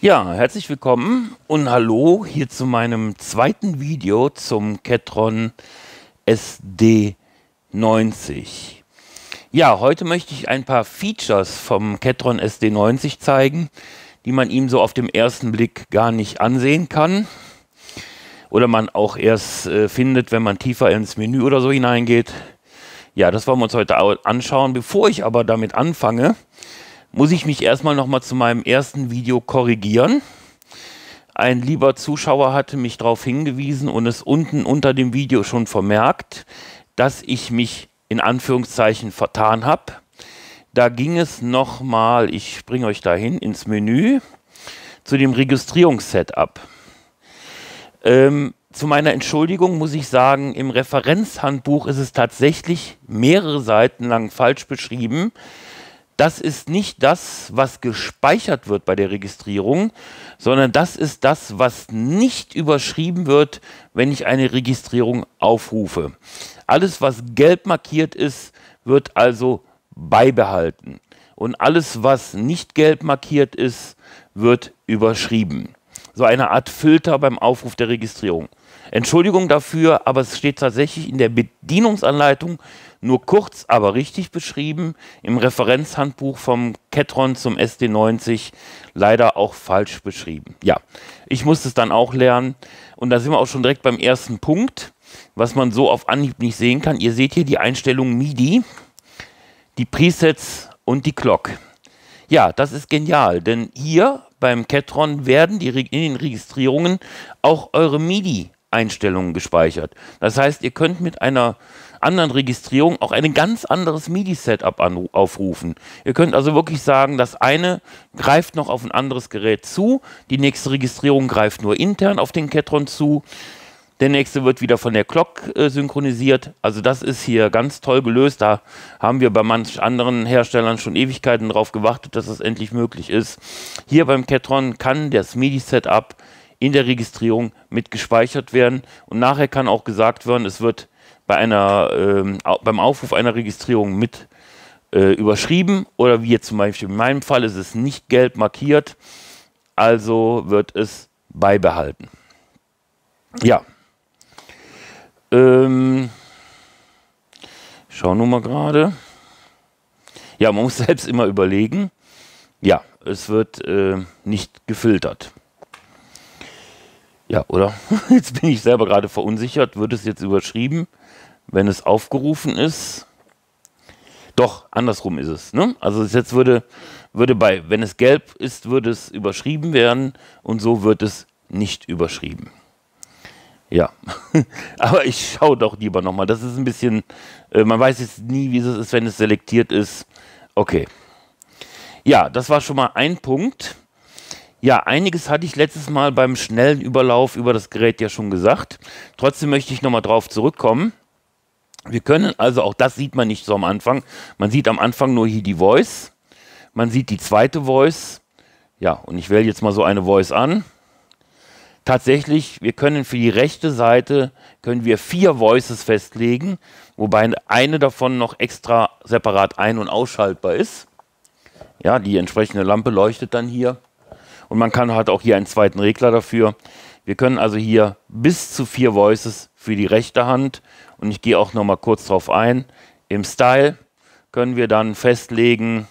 Ja, herzlich willkommen und hallo hier zu meinem zweiten Video zum Ketron SD90. Ja, heute möchte ich ein paar Features vom Ketron SD90 zeigen, die man ihm so auf dem ersten Blick gar nicht ansehen kann. Oder man auch erst äh, findet, wenn man tiefer ins Menü oder so hineingeht. Ja, das wollen wir uns heute anschauen. Bevor ich aber damit anfange, muss ich mich erstmal nochmal zu meinem ersten Video korrigieren. Ein lieber Zuschauer hatte mich darauf hingewiesen und es unten unter dem Video schon vermerkt, dass ich mich in Anführungszeichen vertan habe. Da ging es nochmal, ich bringe euch dahin ins Menü, zu dem Registrierungssetup. Ähm, zu meiner Entschuldigung muss ich sagen, im Referenzhandbuch ist es tatsächlich mehrere Seiten lang falsch beschrieben das ist nicht das, was gespeichert wird bei der Registrierung, sondern das ist das, was nicht überschrieben wird, wenn ich eine Registrierung aufrufe. Alles, was gelb markiert ist, wird also beibehalten. Und alles, was nicht gelb markiert ist, wird überschrieben. So eine Art Filter beim Aufruf der Registrierung. Entschuldigung dafür, aber es steht tatsächlich in der Bedienungsanleitung nur kurz, aber richtig beschrieben. Im Referenzhandbuch vom Ketron zum SD90 leider auch falsch beschrieben. Ja, ich musste es dann auch lernen. Und da sind wir auch schon direkt beim ersten Punkt, was man so auf Anhieb nicht sehen kann. Ihr seht hier die Einstellung MIDI, die Presets und die Clock. Ja, das ist genial, denn hier beim Ketron werden die, in den Registrierungen auch eure MIDI-Einstellungen gespeichert. Das heißt, ihr könnt mit einer anderen Registrierung auch ein ganz anderes MIDI-Setup aufrufen. Ihr könnt also wirklich sagen, das eine greift noch auf ein anderes Gerät zu, die nächste Registrierung greift nur intern auf den Ketron zu, der nächste wird wieder von der Clock äh, synchronisiert. Also das ist hier ganz toll gelöst. Da haben wir bei manch anderen Herstellern schon Ewigkeiten darauf gewartet, dass das endlich möglich ist. Hier beim Ketron kann das MIDI-Setup in der Registrierung mit gespeichert werden und nachher kann auch gesagt werden, es wird bei einer, ähm, beim Aufruf einer Registrierung mit äh, überschrieben oder wie jetzt zum Beispiel in meinem Fall ist es nicht gelb markiert, also wird es beibehalten. Ja. Ähm, schau nur mal gerade. Ja, man muss selbst immer überlegen. Ja, es wird äh, nicht gefiltert. Ja, oder? Jetzt bin ich selber gerade verunsichert. Wird es jetzt überschrieben? wenn es aufgerufen ist. Doch, andersrum ist es. Ne? Also jetzt würde, würde bei, wenn es gelb ist, würde es überschrieben werden und so wird es nicht überschrieben. Ja, aber ich schaue doch lieber nochmal. Das ist ein bisschen, äh, man weiß jetzt nie, wie es ist, wenn es selektiert ist. Okay. Ja, das war schon mal ein Punkt. Ja, einiges hatte ich letztes Mal beim schnellen Überlauf über das Gerät ja schon gesagt. Trotzdem möchte ich nochmal drauf zurückkommen. Wir können also, auch das sieht man nicht so am Anfang, man sieht am Anfang nur hier die Voice, man sieht die zweite Voice, ja, und ich wähle jetzt mal so eine Voice an. Tatsächlich, wir können für die rechte Seite, können wir vier Voices festlegen, wobei eine davon noch extra separat ein- und ausschaltbar ist. Ja, die entsprechende Lampe leuchtet dann hier. Und man kann halt auch hier einen zweiten Regler dafür. Wir können also hier bis zu vier Voices für die rechte Hand und ich gehe auch noch mal kurz darauf ein. Im Style können wir dann festlegen,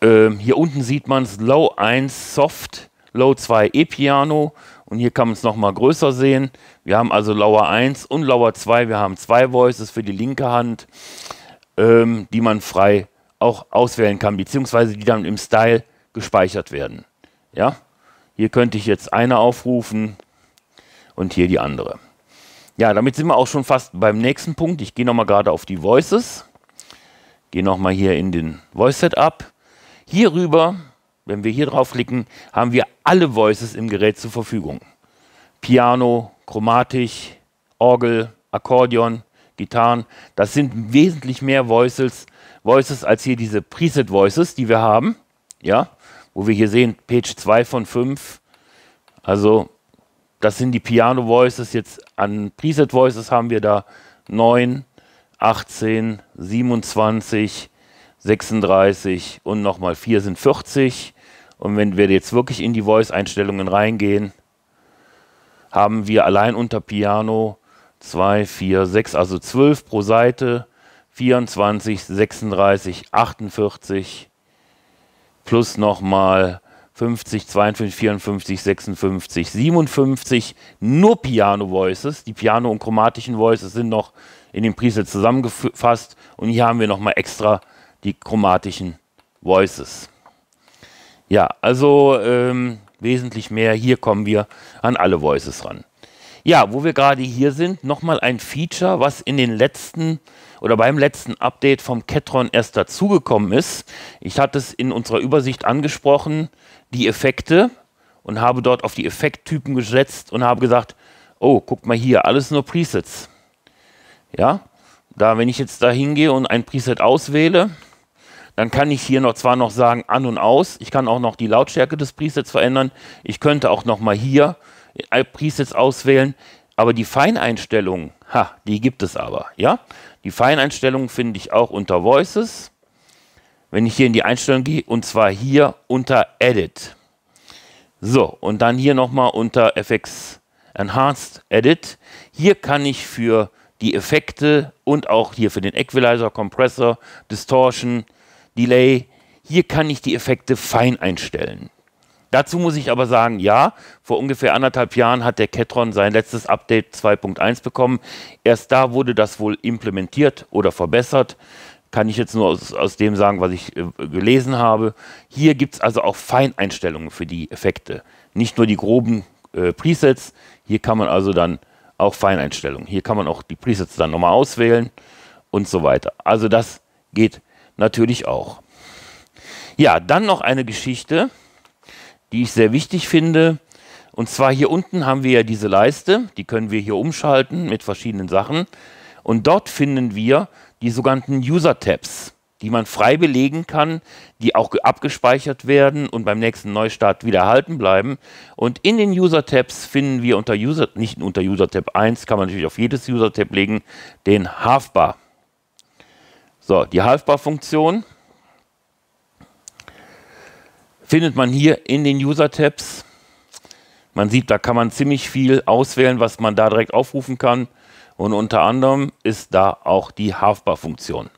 äh, hier unten sieht man es, Low 1 Soft, Low 2 E-Piano und hier kann man es noch mal größer sehen. Wir haben also Lower 1 und Lower 2, wir haben zwei Voices für die linke Hand, ähm, die man frei auch auswählen kann, beziehungsweise die dann im Style gespeichert werden. Ja, hier könnte ich jetzt eine aufrufen und hier die andere. Ja, damit sind wir auch schon fast beim nächsten Punkt. Ich gehe nochmal gerade auf die Voices. Gehe nochmal hier in den Voice Setup. Hier rüber, wenn wir hier draufklicken, haben wir alle Voices im Gerät zur Verfügung. Piano, Chromatik, Orgel, Akkordeon, Gitarren. Das sind wesentlich mehr Voices, Voices als hier diese Preset Voices, die wir haben. Ja, wo wir hier sehen, Page 2 von 5. Also das sind die Piano Voices. Jetzt an Preset Voices haben wir da 9, 18, 27, 36 und nochmal 4 sind 40. Und wenn wir jetzt wirklich in die Voice-Einstellungen reingehen, haben wir allein unter Piano 2, 4, 6, also 12 pro Seite, 24, 36, 48 plus nochmal 50, 52, 54, 56, 57, nur Piano Voices. Die Piano- und chromatischen Voices sind noch in dem Preset zusammengefasst und hier haben wir nochmal extra die chromatischen Voices. Ja, also ähm, wesentlich mehr. Hier kommen wir an alle Voices ran. Ja, wo wir gerade hier sind, nochmal ein Feature, was in den letzten oder beim letzten Update vom Ketron erst dazugekommen ist. Ich hatte es in unserer Übersicht angesprochen, die Effekte und habe dort auf die Effekttypen gesetzt und habe gesagt, oh, guck mal hier, alles nur Presets. Ja, da, wenn ich jetzt da hingehe und ein Preset auswähle, dann kann ich hier noch zwar noch sagen an und aus, ich kann auch noch die Lautstärke des Presets verändern, ich könnte auch noch mal hier Presets auswählen, aber die Feineinstellungen, ha, die gibt es aber, ja. Die Feineinstellungen finde ich auch unter Voices, wenn ich hier in die Einstellung gehe, und zwar hier unter Edit. So, und dann hier nochmal unter FX Enhanced Edit. Hier kann ich für die Effekte und auch hier für den Equalizer, Compressor, Distortion, Delay, hier kann ich die Effekte fein einstellen. Dazu muss ich aber sagen, ja, vor ungefähr anderthalb Jahren hat der Ketron sein letztes Update 2.1 bekommen. Erst da wurde das wohl implementiert oder verbessert. Kann ich jetzt nur aus, aus dem sagen, was ich äh, gelesen habe. Hier gibt es also auch Feineinstellungen für die Effekte. Nicht nur die groben äh, Presets. Hier kann man also dann auch Feineinstellungen. Hier kann man auch die Presets dann nochmal auswählen und so weiter. Also das geht natürlich auch. Ja, dann noch eine Geschichte die ich sehr wichtig finde. Und zwar hier unten haben wir ja diese Leiste, die können wir hier umschalten mit verschiedenen Sachen. Und dort finden wir die sogenannten User-Tabs, die man frei belegen kann, die auch abgespeichert werden und beim nächsten Neustart wieder erhalten bleiben. Und in den User-Tabs finden wir unter User, nicht unter User-Tab 1, kann man natürlich auf jedes User-Tab legen, den Halfbar. So, die Halfbar-Funktion findet man hier in den User-Tabs. Man sieht, da kann man ziemlich viel auswählen, was man da direkt aufrufen kann. Und unter anderem ist da auch die Halfbar-Funktion.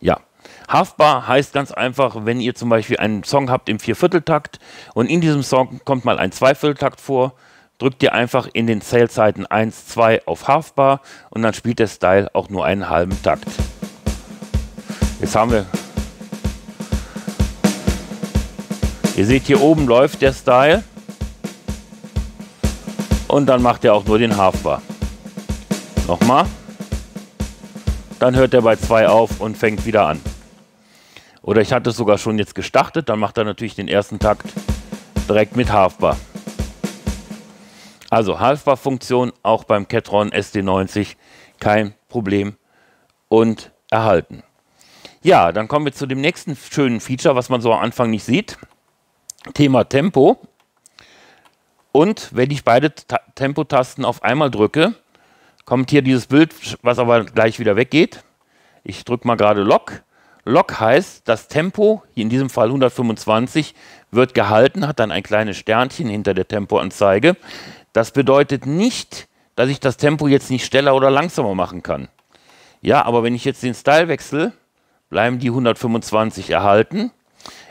Ja, Halfbar heißt ganz einfach, wenn ihr zum Beispiel einen Song habt im Viervierteltakt und in diesem Song kommt mal ein Zweivierteltakt vor, drückt ihr einfach in den Zählzeiten 1, 2 auf Halfbar und dann spielt der Style auch nur einen halben Takt. Jetzt haben wir Ihr seht hier oben läuft der Style. Und dann macht er auch nur den Halfbar. Nochmal. Dann hört er bei 2 auf und fängt wieder an. Oder ich hatte es sogar schon jetzt gestartet, dann macht er natürlich den ersten Takt direkt mit Halfbar. Also Halfbar-Funktion auch beim Ketron SD90 kein Problem und erhalten. Ja, dann kommen wir zu dem nächsten schönen Feature, was man so am Anfang nicht sieht. Thema Tempo. Und wenn ich beide Ta Tempotasten auf einmal drücke, kommt hier dieses Bild, was aber gleich wieder weggeht. Ich drücke mal gerade Lock. Lock heißt, das Tempo, hier in diesem Fall 125, wird gehalten, hat dann ein kleines Sternchen hinter der Tempoanzeige. Das bedeutet nicht, dass ich das Tempo jetzt nicht schneller oder langsamer machen kann. Ja, aber wenn ich jetzt den Style wechsle, bleiben die 125 erhalten.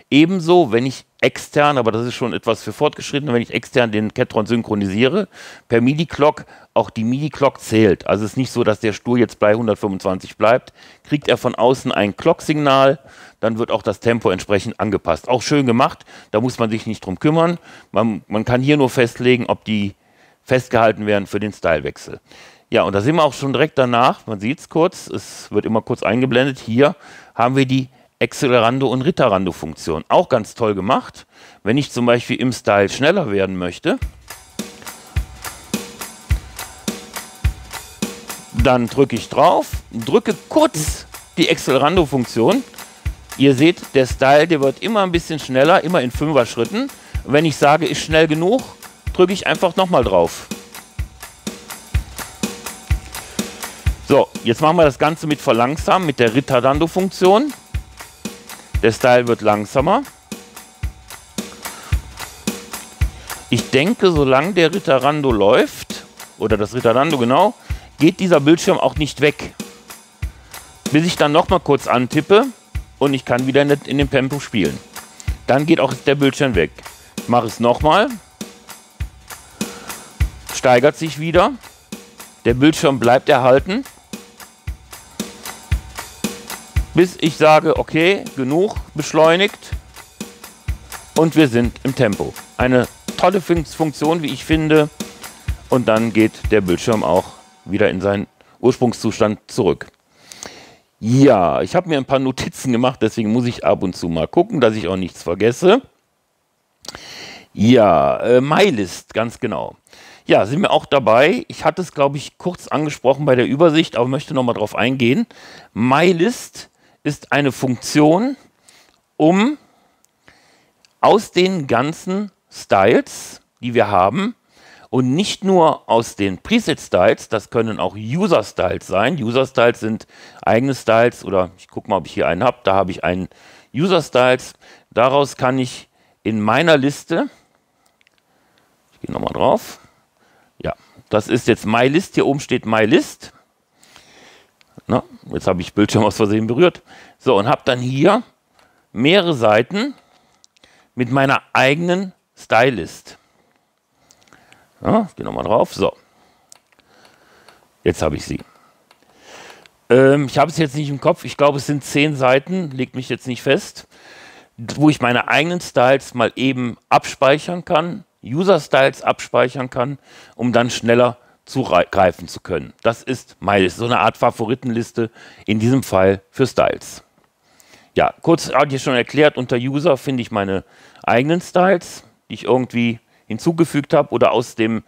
Ebenso, wenn ich extern, aber das ist schon etwas für Fortgeschrittene, wenn ich extern den Ketron synchronisiere, per MIDI-Clock, auch die MIDI-Clock zählt. Also es ist nicht so, dass der Stuhl jetzt bei 125 bleibt. Kriegt er von außen ein Clock-Signal, dann wird auch das Tempo entsprechend angepasst. Auch schön gemacht, da muss man sich nicht drum kümmern. Man, man kann hier nur festlegen, ob die festgehalten werden für den Stylewechsel. Ja, und da sind wir auch schon direkt danach, man sieht es kurz, es wird immer kurz eingeblendet, hier haben wir die Accelerando und Ritterando Funktion. Auch ganz toll gemacht. Wenn ich zum Beispiel im Style schneller werden möchte, dann drücke ich drauf, drücke kurz die Accelerando Funktion. Ihr seht, der Style, der wird immer ein bisschen schneller, immer in Fünfer Schritten. Wenn ich sage, ist schnell genug, drücke ich einfach nochmal drauf. So, jetzt machen wir das Ganze mit Verlangsamen, mit der Ritardando-Funktion. Der Style wird langsamer. Ich denke, solange der Ritterando läuft, oder das Ritterando genau, geht dieser Bildschirm auch nicht weg. Bis ich dann nochmal kurz antippe und ich kann wieder in, dem Tempo spielen. Dann geht auch der Bildschirm weg. Ich mache es nochmal. Steigert sich wieder. Der Bildschirm bleibt erhalten. Bis ich sage, okay, genug beschleunigt. Und wir sind im Tempo. Eine tolle Funktion, wie ich finde. Und dann geht der Bildschirm auch wieder in seinen Ursprungszustand zurück. Ja, ich habe mir ein paar Notizen gemacht, deswegen muss ich ab und zu mal gucken, dass ich auch nichts vergesse. Ja, äh, MyList, ganz genau. Ja, sind wir auch dabei. Ich hatte es, glaube ich, kurz angesprochen bei der Übersicht, aber möchte nochmal drauf eingehen. MyList ist eine Funktion, um aus den ganzen Styles, die wir haben, und nicht nur aus den Preset-Styles, das können auch User-Styles sein. User-Styles sind eigene Styles oder ich gucke mal, ob ich hier einen habe. Da habe ich einen User-Styles. Daraus kann ich in meiner Liste, ich gehe nochmal drauf, ja, das ist jetzt MyList. Hier oben steht MyList. Na, jetzt habe ich Bildschirm aus Versehen berührt. So, und habe dann hier mehrere Seiten mit meiner eigenen Stylist. Ja, ich gehe nochmal drauf. So. Jetzt habe ich sie. Ähm, ich habe es jetzt nicht im Kopf. Ich glaube, es sind zehn Seiten. Legt mich jetzt nicht fest. Wo ich meine eigenen Styles mal eben abspeichern kann. User-Styles abspeichern kann, um dann schneller zugreifen zu können. Das ist MyList, so eine Art Favoritenliste, in diesem Fall für Styles. Ja, kurz hatte ich schon erklärt, unter User finde ich meine eigenen Styles, die ich irgendwie hinzugefügt habe oder aus dem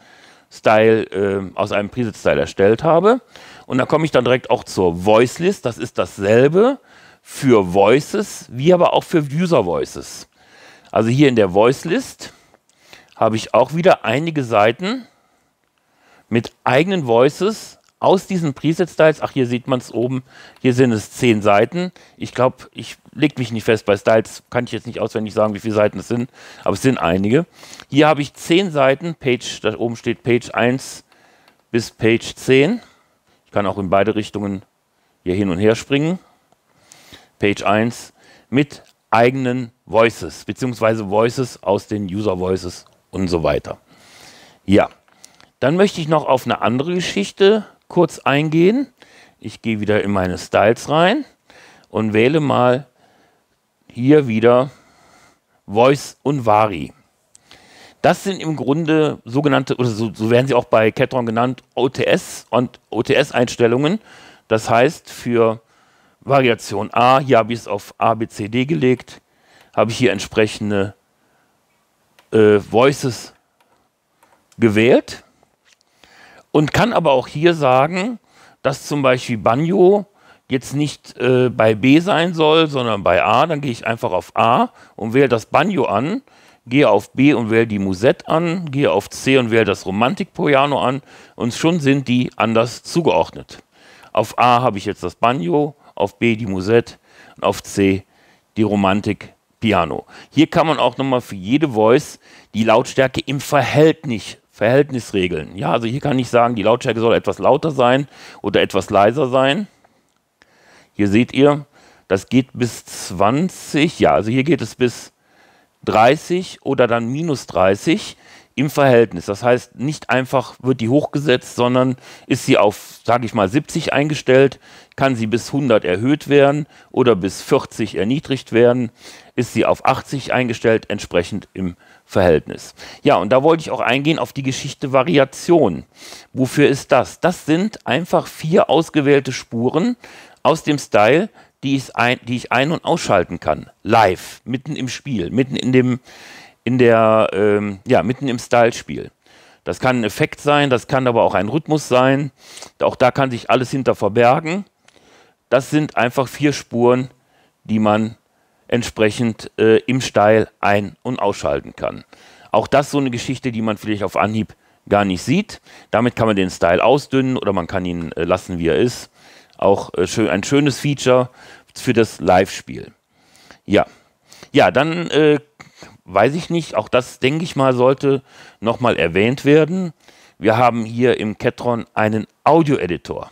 Style, äh, aus einem Preset-Style erstellt habe. Und da komme ich dann direkt auch zur Voice-List. Das ist dasselbe für Voices, wie aber auch für User-Voices. Also hier in der Voice-List habe ich auch wieder einige Seiten mit eigenen Voices aus diesen Preset-Styles. Ach, hier sieht man es oben. Hier sind es zehn Seiten. Ich glaube, ich lege mich nicht fest. Bei Styles kann ich jetzt nicht auswendig sagen, wie viele Seiten es sind, aber es sind einige. Hier habe ich zehn Seiten. Page, da oben steht Page 1 bis Page 10. Ich kann auch in beide Richtungen hier hin und her springen. Page 1 mit eigenen Voices, beziehungsweise Voices aus den User Voices und so weiter. Ja, dann möchte ich noch auf eine andere Geschichte kurz eingehen. Ich gehe wieder in meine Styles rein und wähle mal hier wieder Voice und Vari. Das sind im Grunde sogenannte, oder so, so werden sie auch bei Catron genannt, OTS und OTS-Einstellungen. Das heißt, für Variation A, hier habe ich es auf A, B, C, D gelegt, habe ich hier entsprechende äh, Voices gewählt und kann aber auch hier sagen, dass zum Beispiel Banjo jetzt nicht äh, bei B sein soll, sondern bei A. Dann gehe ich einfach auf A und wähle das Banjo an, gehe auf B und wähle die Musette an, gehe auf C und wähle das Romantik-Piano an und schon sind die anders zugeordnet. Auf A habe ich jetzt das Banjo, auf B die Musette und auf C die Romantik Piano. Hier kann man auch nochmal für jede Voice die Lautstärke im Verhältnis, Verhältnis regeln. Ja, also hier kann ich sagen, die Lautstärke soll etwas lauter sein oder etwas leiser sein. Hier seht ihr, das geht bis 20, ja, also hier geht es bis 30 oder dann minus 30 im Verhältnis. Das heißt, nicht einfach wird die hochgesetzt, sondern ist sie auf, sage ich mal, 70 eingestellt, kann sie bis 100 erhöht werden oder bis 40 erniedrigt werden, ist sie auf 80 eingestellt, entsprechend im Verhältnis. Ja, und da wollte ich auch eingehen auf die Geschichte Variation. Wofür ist das? Das sind einfach vier ausgewählte Spuren aus dem Style, die ich, ein, die ich ein- und ausschalten kann. Live, mitten im Spiel, mitten in dem, in der, ähm, ja, mitten im Style-Spiel. Das kann ein Effekt sein, das kann aber auch ein Rhythmus sein. Auch da kann sich alles hinter verbergen. Das sind einfach vier Spuren, die man entsprechend äh, im Style ein- und ausschalten kann. Auch das so eine Geschichte, die man vielleicht auf Anhieb gar nicht sieht. Damit kann man den Style ausdünnen oder man kann ihn äh, lassen, wie er ist. Auch äh, schön, ein schönes Feature für das Live-Spiel. Ja, ja, dann äh, weiß ich nicht, auch das denke ich mal sollte nochmal erwähnt werden. Wir haben hier im Ketron einen Audio-Editor.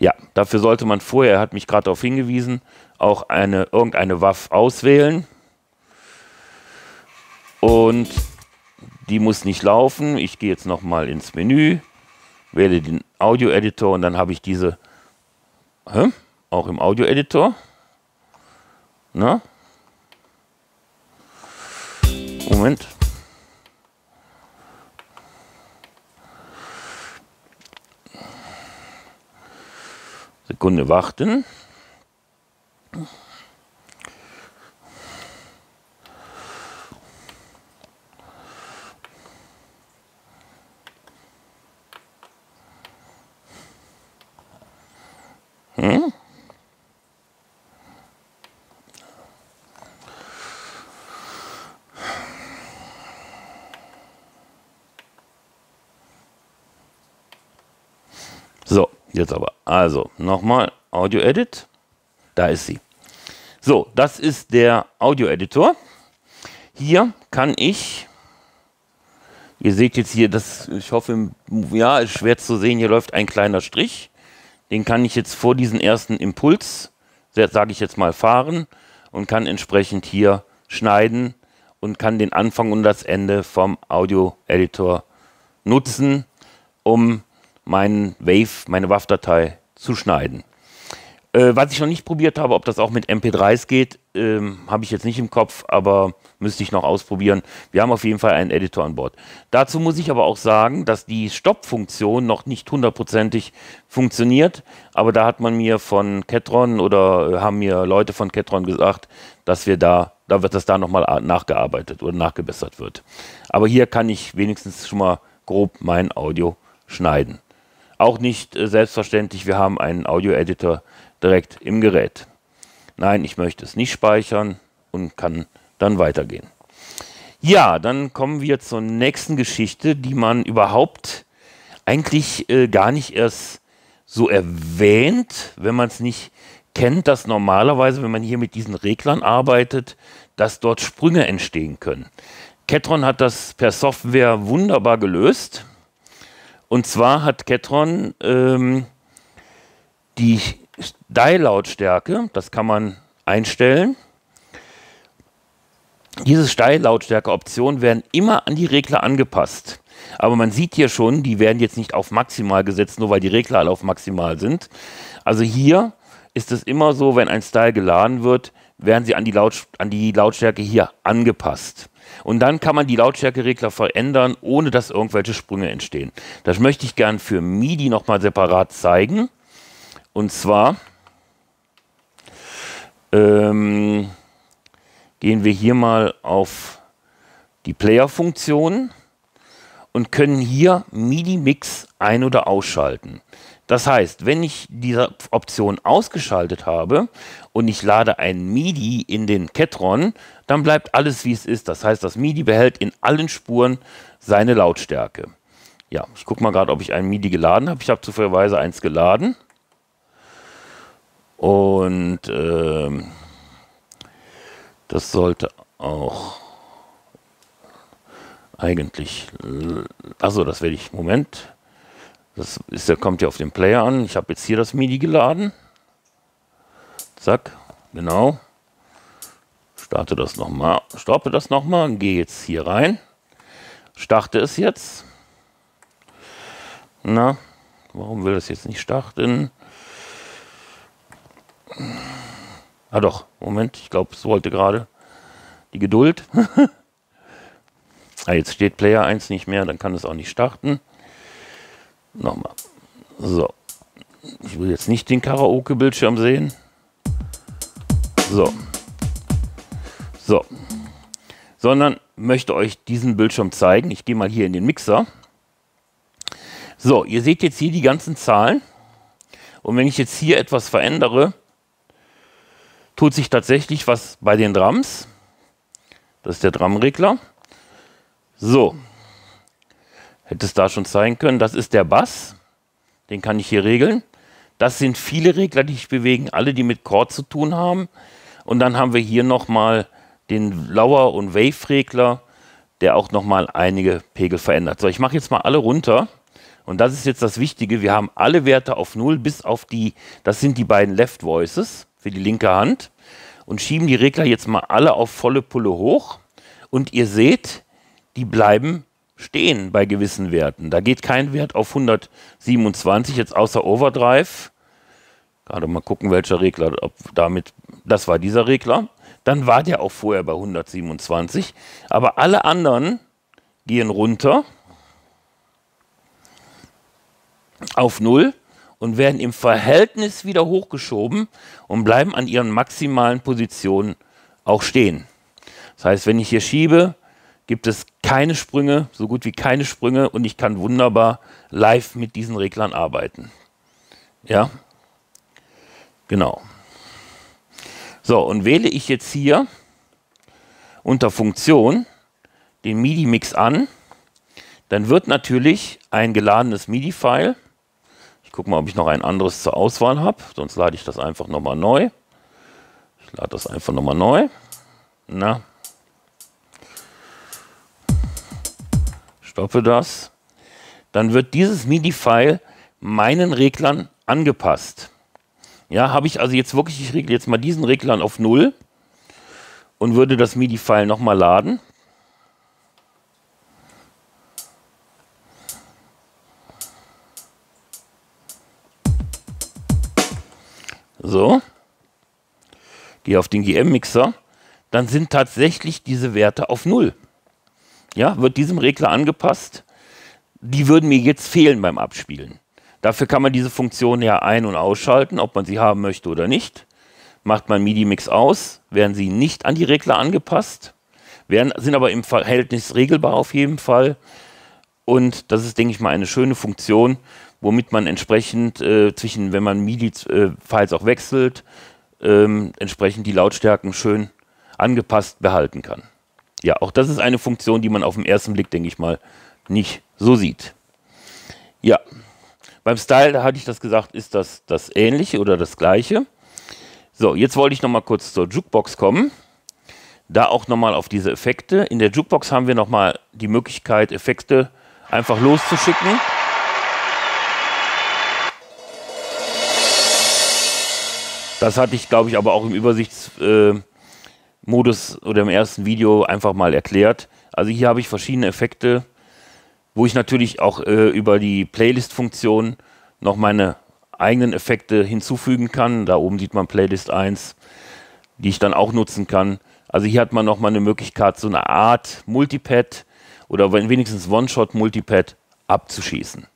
Ja, dafür sollte man vorher, er hat mich gerade darauf hingewiesen, auch eine, irgendeine WAF auswählen. Und die muss nicht laufen. Ich gehe jetzt nochmal ins Menü, wähle den Audio-Editor und dann habe ich diese, hä? auch im Audio-Editor. Na? Moment. Sekunde warten. Hm? So, jetzt aber. Also, nochmal Audio Edit. Da ist sie. So, das ist der Audio Editor. Hier kann ich, ihr seht jetzt hier, das, ich hoffe, ja, ist schwer zu sehen, hier läuft ein kleiner Strich. Den kann ich jetzt vor diesen ersten Impuls, sage ich jetzt mal, fahren und kann entsprechend hier schneiden und kann den Anfang und das Ende vom Audio-Editor nutzen, um meinen Wave, meine WAV-Datei zu schneiden. Äh, was ich noch nicht probiert habe, ob das auch mit MP3s geht, ähm, habe ich jetzt nicht im Kopf, aber müsste ich noch ausprobieren. Wir haben auf jeden Fall einen Editor an Bord. Dazu muss ich aber auch sagen, dass die Stopp-Funktion noch nicht hundertprozentig funktioniert, aber da hat man mir von Ketron oder äh, haben mir Leute von Ketron gesagt, dass wir da, da wird das da nochmal nachgearbeitet oder nachgebessert wird. Aber hier kann ich wenigstens schon mal grob mein Audio schneiden. Auch nicht äh, selbstverständlich, wir haben einen Audio-Editor direkt im Gerät. Nein, ich möchte es nicht speichern und kann dann weitergehen. Ja, dann kommen wir zur nächsten Geschichte, die man überhaupt eigentlich äh, gar nicht erst so erwähnt, wenn man es nicht kennt, dass normalerweise, wenn man hier mit diesen Reglern arbeitet, dass dort Sprünge entstehen können. Ketron hat das per Software wunderbar gelöst. Und zwar hat Ketron ähm, die Steil-Lautstärke, das kann man einstellen. Diese Steil-Lautstärke-Optionen werden immer an die Regler angepasst. Aber man sieht hier schon, die werden jetzt nicht auf maximal gesetzt, nur weil die Regler alle auf maximal sind. Also hier ist es immer so, wenn ein Style geladen wird, werden sie an die, Laut an die Lautstärke hier angepasst. Und dann kann man die Lautstärkeregler verändern, ohne dass irgendwelche Sprünge entstehen. Das möchte ich gern für MIDI nochmal separat zeigen. Und zwar ähm, gehen wir hier mal auf die Player-Funktion und können hier MIDI-Mix ein- oder ausschalten. Das heißt, wenn ich diese Option ausgeschaltet habe und ich lade ein MIDI in den Ketron, dann bleibt alles wie es ist. Das heißt, das MIDI behält in allen Spuren seine Lautstärke. Ja, ich gucke mal gerade, ob ich ein MIDI geladen habe. Ich habe zufälligerweise eins geladen. Und äh, das sollte auch eigentlich, also das werde ich, Moment, das ist, der kommt ja auf den Player an. Ich habe jetzt hier das MIDI geladen. Zack, genau. Starte das nochmal, stoppe das nochmal gehe jetzt hier rein. Starte es jetzt. Na, warum will das jetzt nicht starten? Ah doch, Moment, ich glaube, es wollte gerade die Geduld. ah, jetzt steht Player 1 nicht mehr, dann kann es auch nicht starten. Nochmal. So. Ich will jetzt nicht den Karaoke-Bildschirm sehen. So. So. Sondern möchte euch diesen Bildschirm zeigen. Ich gehe mal hier in den Mixer. So, ihr seht jetzt hier die ganzen Zahlen. Und wenn ich jetzt hier etwas verändere, tut sich tatsächlich was bei den Drums. Das ist der Drumregler. So. Hätte es da schon zeigen können. Das ist der Bass. Den kann ich hier regeln. Das sind viele Regler, die ich bewegen, alle, die mit Chord zu tun haben. Und dann haben wir hier nochmal den Lower- und Wave-Regler, der auch nochmal einige Pegel verändert. So, ich mache jetzt mal alle runter. Und das ist jetzt das Wichtige. Wir haben alle Werte auf Null bis auf die, das sind die beiden Left Voices für die linke Hand. Und schieben die Regler jetzt mal alle auf volle Pulle hoch. Und ihr seht, die bleiben stehen bei gewissen Werten. Da geht kein Wert auf 127, jetzt außer Overdrive. Gerade mal gucken, welcher Regler, ob damit, das war dieser Regler. Dann war der auch vorher bei 127. Aber alle anderen gehen runter auf 0 und werden im Verhältnis wieder hochgeschoben und bleiben an ihren maximalen Positionen auch stehen. Das heißt, wenn ich hier schiebe, gibt es keine Sprünge, so gut wie keine Sprünge und ich kann wunderbar live mit diesen Reglern arbeiten. Ja, genau. So, und wähle ich jetzt hier unter Funktion den MIDI-Mix an, dann wird natürlich ein geladenes MIDI-File, ich gucke mal, ob ich noch ein anderes zur Auswahl habe, sonst lade ich das einfach nochmal neu. Ich lade das einfach nochmal neu. Na, stoppe das, dann wird dieses MIDI-File meinen Reglern angepasst. Ja, habe ich also jetzt wirklich, ich regle jetzt mal diesen Reglern auf 0 und würde das MIDI-File nochmal laden. So, gehe auf den GM-Mixer, dann sind tatsächlich diese Werte auf 0 ja, wird diesem Regler angepasst. Die würden mir jetzt fehlen beim Abspielen. Dafür kann man diese Funktion ja ein- und ausschalten, ob man sie haben möchte oder nicht. Macht man MIDI-Mix aus, werden sie nicht an die Regler angepasst, werden, sind aber im Verhältnis regelbar auf jeden Fall. Und das ist, denke ich mal, eine schöne Funktion, womit man entsprechend äh, zwischen, wenn man MIDI-Files auch wechselt, ähm, entsprechend die Lautstärken schön angepasst behalten kann. Ja, auch das ist eine Funktion, die man auf den ersten Blick, denke ich mal, nicht so sieht. Ja, beim Style, da hatte ich das gesagt, ist das das ähnliche oder das gleiche. So, jetzt wollte ich noch mal kurz zur Jukebox kommen. Da auch noch mal auf diese Effekte. In der Jukebox haben wir noch mal die Möglichkeit, Effekte einfach loszuschicken. Das hatte ich, glaube ich, aber auch im Übersichts... Äh, Modus oder im ersten Video einfach mal erklärt. Also hier habe ich verschiedene Effekte, wo ich natürlich auch äh, über die Playlist-Funktion noch meine eigenen Effekte hinzufügen kann. Da oben sieht man Playlist 1, die ich dann auch nutzen kann. Also hier hat man noch mal eine Möglichkeit, so eine Art Multipad oder wenigstens One-Shot-Multipad abzuschießen.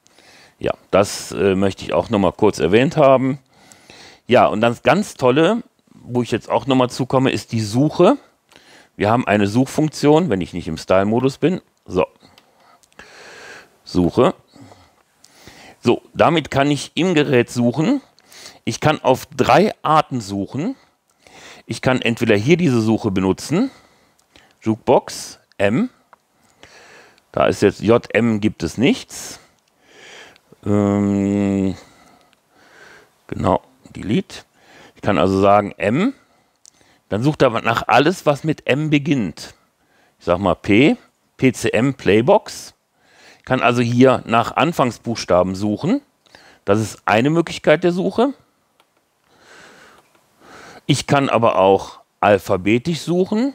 Ja, das äh, möchte ich auch noch mal kurz erwähnt haben. Ja, und das ganz Tolle wo ich jetzt auch nochmal zukomme, ist die Suche. Wir haben eine Suchfunktion, wenn ich nicht im Style-Modus bin. So. Suche. So, damit kann ich im Gerät suchen. Ich kann auf drei Arten suchen. Ich kann entweder hier diese Suche benutzen. Jukebox, M. Da ist jetzt JM gibt es nichts. Ähm, genau, Delete kann also sagen M, dann sucht er nach alles, was mit M beginnt. Ich sage mal P, PCM Playbox. Ich kann also hier nach Anfangsbuchstaben suchen. Das ist eine Möglichkeit der Suche. Ich kann aber auch alphabetisch suchen,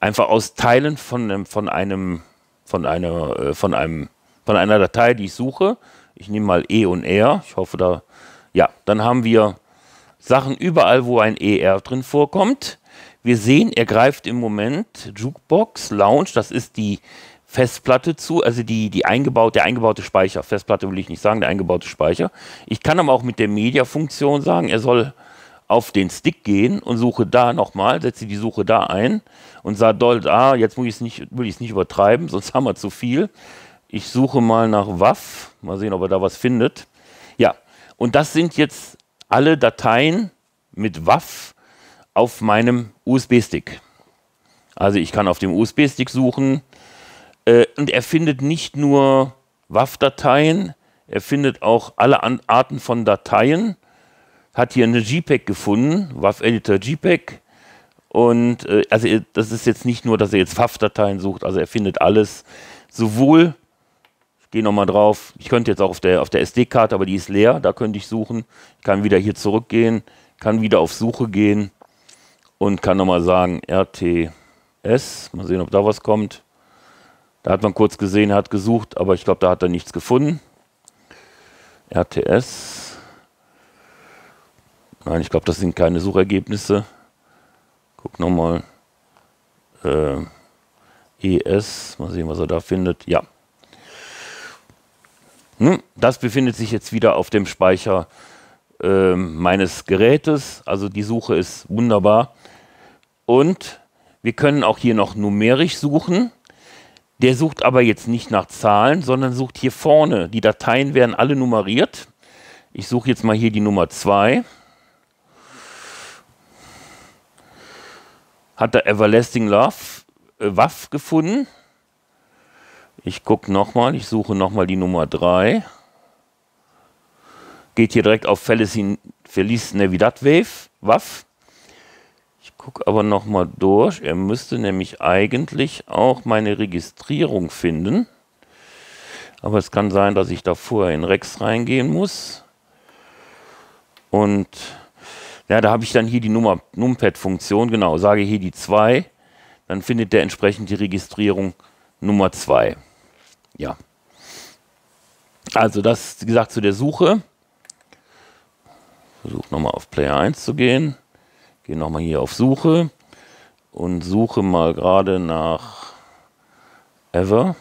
einfach aus Teilen von, von, einem, von, einer, äh, von, einem, von einer Datei, die ich suche. Ich nehme mal E und R. Ich hoffe, da. Ja, dann haben wir Sachen überall, wo ein ER drin vorkommt. Wir sehen, er greift im Moment Jukebox, Lounge, das ist die Festplatte zu, also die, die eingebaut, der eingebaute Speicher. Festplatte will ich nicht sagen, der eingebaute Speicher. Ich kann aber auch mit der Media-Funktion sagen, er soll auf den Stick gehen und suche da nochmal, setze die Suche da ein und sage dort, ah, jetzt muss nicht, will ich es nicht übertreiben, sonst haben wir zu viel. Ich suche mal nach WAF, mal sehen, ob er da was findet. Ja, und das sind jetzt alle Dateien mit WAF auf meinem USB-Stick. Also ich kann auf dem USB-Stick suchen äh, und er findet nicht nur WAF-Dateien, er findet auch alle An Arten von Dateien. Hat hier eine JPEG gefunden, WAF-Editor JPEG. Und äh, also das ist jetzt nicht nur, dass er jetzt FAF-Dateien sucht, also er findet alles, sowohl, gehe nochmal drauf, ich könnte jetzt auch auf der, auf der SD-Karte, aber die ist leer, da könnte ich suchen. Ich kann wieder hier zurückgehen, kann wieder auf Suche gehen und kann nochmal sagen RTS, mal sehen, ob da was kommt. Da hat man kurz gesehen, hat gesucht, aber ich glaube, da hat er nichts gefunden. RTS. Nein, ich glaube, das sind keine Suchergebnisse. Guck nochmal. Äh, ES, mal sehen, was er da findet. Ja. Hm, das befindet sich jetzt wieder auf dem Speicher äh, meines Gerätes. Also die Suche ist wunderbar. Und wir können auch hier noch numerisch suchen. Der sucht aber jetzt nicht nach Zahlen, sondern sucht hier vorne. Die Dateien werden alle nummeriert. Ich suche jetzt mal hier die Nummer 2. hat er Everlasting Love, äh, WAF gefunden. Ich gucke nochmal, ich suche nochmal die Nummer 3. Geht hier direkt auf Feliz, Navidad Wave, WAF. Ich gucke aber nochmal durch. Er müsste nämlich eigentlich auch meine Registrierung finden. Aber es kann sein, dass ich da vorher in Rex reingehen muss. Und ja, da habe ich dann hier die Nummer, Numpad-Funktion, genau, sage hier die 2, dann findet der entsprechend die Registrierung Nummer 2. Ja. Also das, wie gesagt, zu der Suche. Versuche nochmal auf Player 1 zu gehen. Gehe nochmal hier auf Suche und suche mal gerade nach Ever.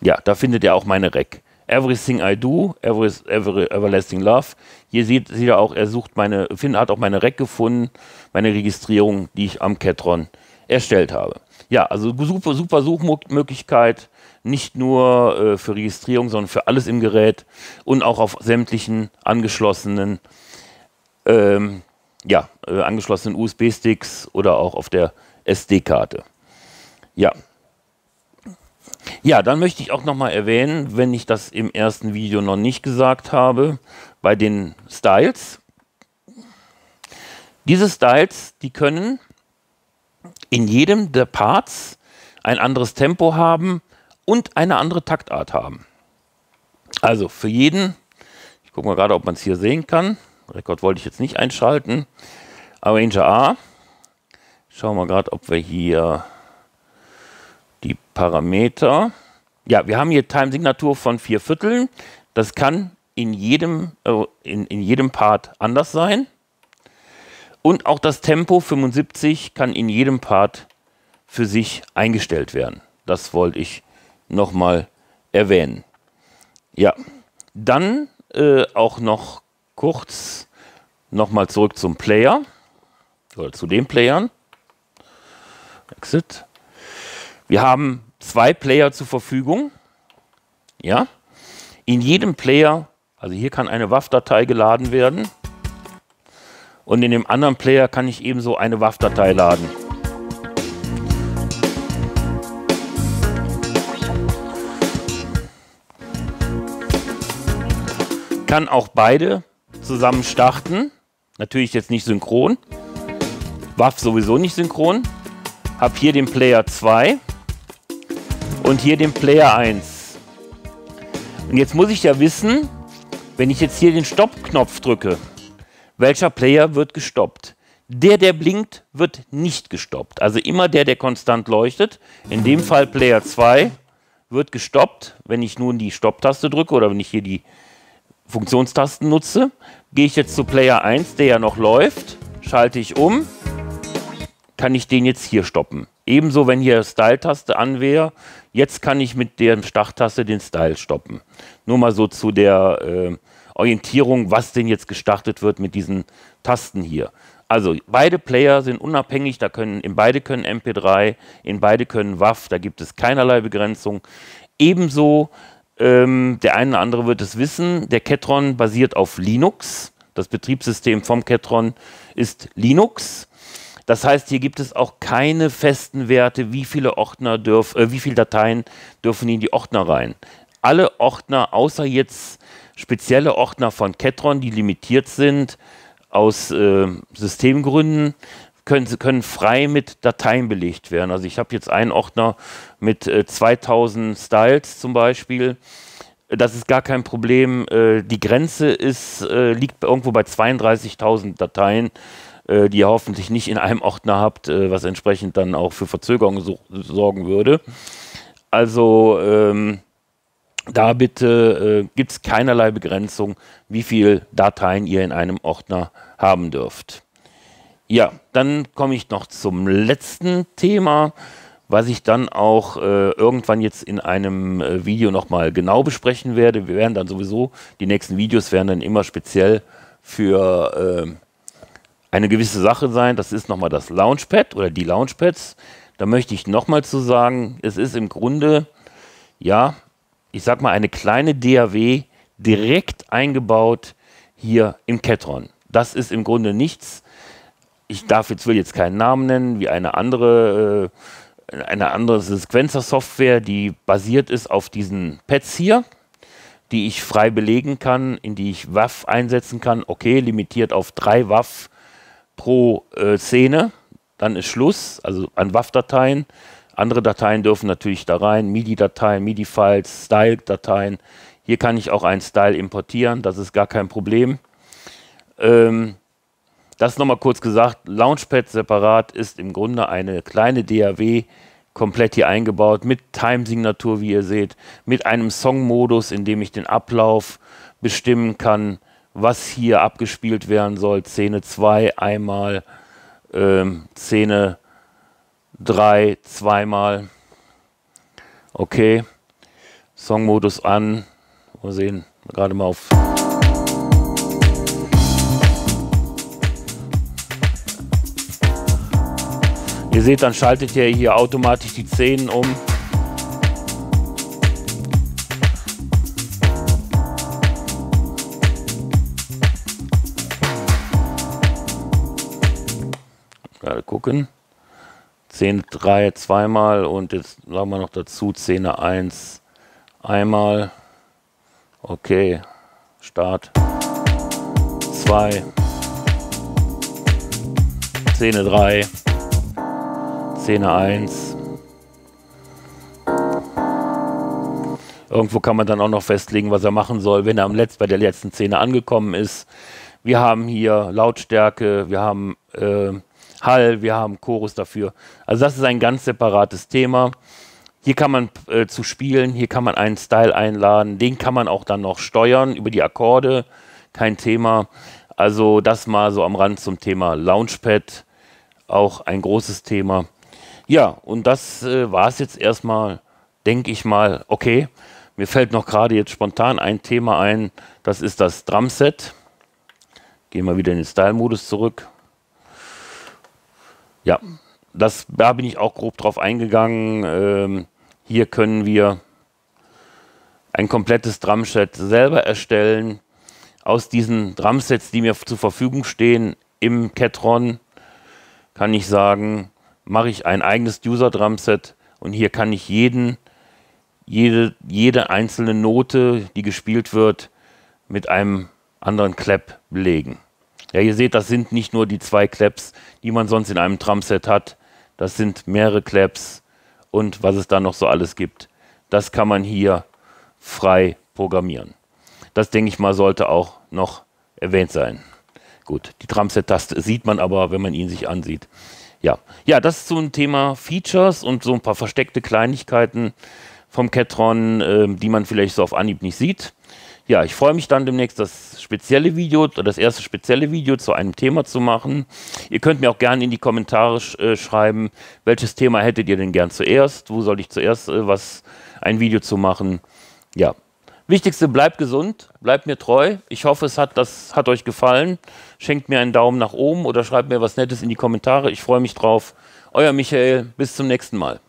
Ja, da findet er auch meine Rec. Everything I Do, every, every, Everlasting Love. Hier sieht, sieht er auch, er sucht meine, Finn hat auch meine Rec gefunden, meine Registrierung, die ich am Catron erstellt habe. Ja, also super, super Suchmöglichkeit, nicht nur äh, für Registrierung, sondern für alles im Gerät und auch auf sämtlichen angeschlossenen, ähm, ja, äh, angeschlossenen USB-Sticks oder auch auf der SD-Karte. Ja, ja, dann möchte ich auch nochmal erwähnen, wenn ich das im ersten Video noch nicht gesagt habe, bei den Styles. Diese Styles, die können in jedem der Parts ein anderes Tempo haben und eine andere Taktart haben. Also für jeden, ich gucke mal gerade, ob man es hier sehen kann. Rekord wollte ich jetzt nicht einschalten. Arranger A. Schauen wir gerade, ob wir hier die Parameter. Ja, wir haben hier Time-Signatur von vier Vierteln. Das kann in jedem, äh, in, in jedem Part anders sein. Und auch das Tempo 75 kann in jedem Part für sich eingestellt werden. Das wollte ich nochmal erwähnen. Ja, dann äh, auch noch kurz nochmal zurück zum Player oder zu den Playern. Exit. Wir haben zwei Player zur Verfügung. Ja. In jedem Player, also hier kann eine WAF-Datei geladen werden. Und in dem anderen Player kann ich ebenso eine WAF-Datei laden. Kann auch beide zusammen starten. Natürlich jetzt nicht synchron. WAF sowieso nicht synchron. Hab hier den Player 2 und hier den Player 1. Und jetzt muss ich ja wissen, wenn ich jetzt hier den Stopp-Knopf drücke, welcher Player wird gestoppt? Der, der blinkt, wird nicht gestoppt. Also immer der, der konstant leuchtet. In dem Fall Player 2 wird gestoppt, wenn ich nun die Stopp-Taste drücke oder wenn ich hier die Funktionstasten nutze. Gehe ich jetzt zu Player 1, der ja noch läuft, schalte ich um, kann ich den jetzt hier stoppen. Ebenso, wenn hier Style-Taste an wäre, jetzt kann ich mit der Starttaste den Style stoppen. Nur mal so zu der äh, Orientierung, was denn jetzt gestartet wird mit diesen Tasten hier. Also beide Player sind unabhängig, da können, in beide können MP3, in beide können WAV, da gibt es keinerlei Begrenzung. Ebenso, ähm, der eine oder andere wird es wissen, der Ketron basiert auf Linux. Das Betriebssystem vom Ketron ist Linux. Das heißt, hier gibt es auch keine festen Werte, wie viele Ordner dürfen, äh, wie viele Dateien dürfen in die Ordner rein. Alle Ordner, außer jetzt spezielle Ordner von Ketron, die limitiert sind aus äh, Systemgründen können, können frei mit Dateien belegt werden. Also ich habe jetzt einen Ordner mit äh, 2000 Styles zum Beispiel. Das ist gar kein Problem. Äh, die Grenze ist, äh, liegt irgendwo bei 32.000 Dateien, äh, die ihr hoffentlich nicht in einem Ordner habt, äh, was entsprechend dann auch für Verzögerungen so, sorgen würde. Also ähm, da bitte äh, gibt es keinerlei Begrenzung, wie viele Dateien ihr in einem Ordner haben dürft. Ja, dann komme ich noch zum letzten Thema, was ich dann auch äh, irgendwann jetzt in einem äh, Video nochmal genau besprechen werde. Wir werden dann sowieso, die nächsten Videos werden dann immer speziell für äh, eine gewisse Sache sein. Das ist nochmal das Launchpad oder die Launchpads. Da möchte ich nochmal zu sagen, es ist im Grunde, ja, ich sag mal, eine kleine DAW direkt eingebaut hier im Catron. Das ist im Grunde nichts. Ich darf jetzt will jetzt keinen Namen nennen, wie eine andere, äh, eine andere Sequencer-Software, die basiert ist auf diesen Pads hier, die ich frei belegen kann, in die ich WAF einsetzen kann. Okay, limitiert auf drei WAF pro äh, Szene. Dann ist Schluss, also an WAF-Dateien. Andere Dateien dürfen natürlich da rein, MIDI-Dateien, MIDI-Files, Style-Dateien. Hier kann ich auch einen Style importieren, das ist gar kein Problem. Ähm, das nochmal kurz gesagt, Launchpad separat ist im Grunde eine kleine DAW, komplett hier eingebaut, mit Time-Signatur, wie ihr seht, mit einem Song-Modus, in dem ich den Ablauf bestimmen kann, was hier abgespielt werden soll. Szene 2 einmal, ähm, Szene 3 zweimal. Okay. Songmodus an. Mal sehen, gerade mal auf. Ihr seht, dann schaltet ihr hier automatisch die Szenen um. Gerade gucken. Szene 3 zweimal und jetzt sagen wir noch dazu Szene 1 einmal. Okay, Start 2, Szene 3, Szene 1. Irgendwo kann man dann auch noch festlegen, was er machen soll, wenn er am Letzt, bei der letzten Szene angekommen ist. Wir haben hier Lautstärke, wir haben äh, Hall, wir haben Chorus dafür. Also das ist ein ganz separates Thema. Hier kann man äh, zu spielen, hier kann man einen Style einladen, den kann man auch dann noch steuern über die Akkorde, kein Thema. Also das mal so am Rand zum Thema Launchpad, auch ein großes Thema. Ja, und das äh, war es jetzt erstmal, denke ich mal, okay. Mir fällt noch gerade jetzt spontan ein Thema ein, das ist das Drumset. Gehen wir wieder in den Style-Modus zurück. Ja, das, da bin ich auch grob drauf eingegangen. Ähm, hier können wir ein komplettes Drumset selber erstellen. Aus diesen Drumsets, die mir zur Verfügung stehen im Catron, kann ich sagen, mache ich ein eigenes User-Drumset und hier kann ich jeden, jede, jede einzelne Note, die gespielt wird, mit einem anderen Clap belegen. Ja, ihr seht, das sind nicht nur die zwei Claps, die man sonst in einem Drumset hat. Das sind mehrere Claps und was es da noch so alles gibt. Das kann man hier frei programmieren. Das denke ich mal sollte auch noch erwähnt sein. Gut, die Drumset-Taste sieht man aber, wenn man ihn sich ansieht. Ja, ja, das ist ein Thema Features und so ein paar versteckte Kleinigkeiten vom Catron, äh, die man vielleicht so auf Anhieb nicht sieht. Ja, ich freue mich dann demnächst das spezielle Video, das erste spezielle Video zu einem Thema zu machen. Ihr könnt mir auch gerne in die Kommentare sch äh, schreiben, welches Thema hättet ihr denn gern zuerst? Wo soll ich zuerst äh, was ein Video zu machen? Ja. Wichtigste, bleibt gesund, bleibt mir treu. Ich hoffe, es hat, das hat euch gefallen. Schenkt mir einen Daumen nach oben oder schreibt mir was Nettes in die Kommentare. Ich freue mich drauf. Euer Michael, bis zum nächsten Mal.